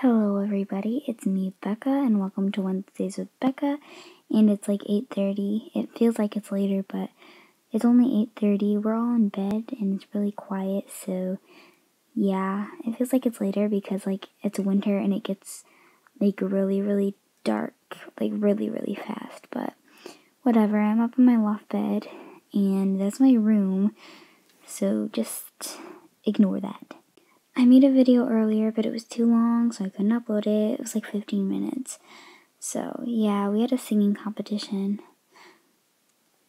Hello everybody, it's me Becca and welcome to Wednesdays with Becca and it's like 8.30. It feels like it's later but it's only 8.30. We're all in bed and it's really quiet so yeah, it feels like it's later because like it's winter and it gets like really really dark like really really fast but whatever, I'm up in my loft bed and that's my room so just ignore that. I made a video earlier, but it was too long, so I couldn't upload it. It was like 15 minutes. So, yeah, we had a singing competition.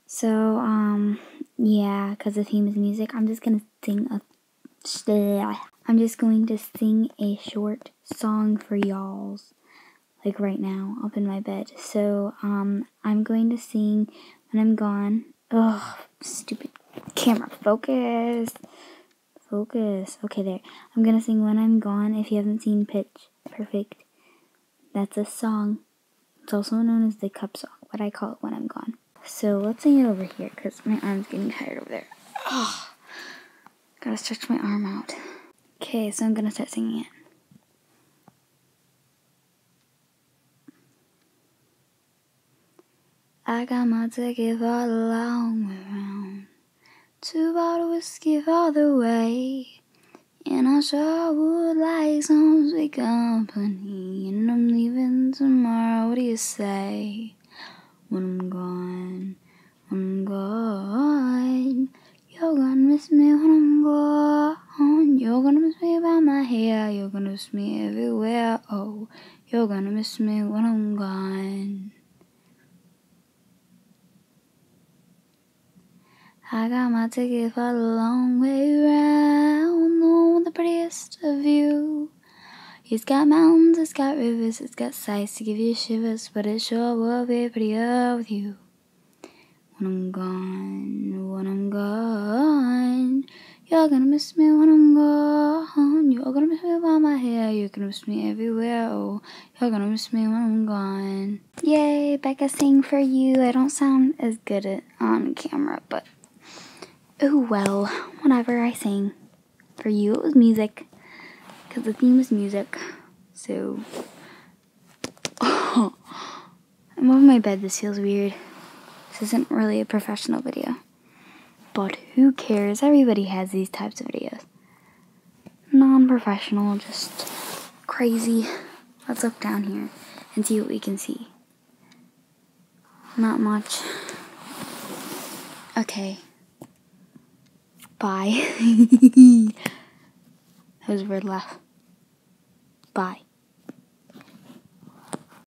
So, um, yeah, because the theme is music, I'm just gonna sing a. I'm just going to sing a short song for y'all's, like right now, up in my bed. So, um, I'm going to sing when I'm gone. Ugh, stupid camera focus. Focus. Okay, there. I'm gonna sing When I'm Gone. If you haven't seen Pitch Perfect, that's a song. It's also known as the cup song, but I call it When I'm Gone. So let's sing it over here because my arm's getting tired over there. Oh, gotta stretch my arm out. Okay, so I'm gonna start singing it. I got my ticket for the long way. Two bottle whiskey for the way. And I sure would like some sweet company. And I'm leaving tomorrow. What do you say? When I'm gone, when I'm gone. You're gonna miss me when I'm gone. You're gonna miss me by my hair. You're gonna miss me everywhere. Oh, you're gonna miss me when I'm gone. I got my ticket for the long way round, the the prettiest of view. It's got mountains, it's got rivers, it's got sights to give you shivers, but it sure will be prettier with you. When I'm gone, when I'm gone, you're gonna miss me when I'm gone. You're gonna miss me by my hair, you're gonna miss me everywhere. Oh, you're gonna miss me when I'm gone. Yay, Becca sing for you. I don't sound as good at, on camera, but Oh well, whenever I sing. For you, it was music. Because the theme was music. So. I'm over my bed. This feels weird. This isn't really a professional video. But who cares? Everybody has these types of videos. Non professional, just crazy. Let's look down here and see what we can see. Not much. Okay. Bye. that was a weird laugh. Bye.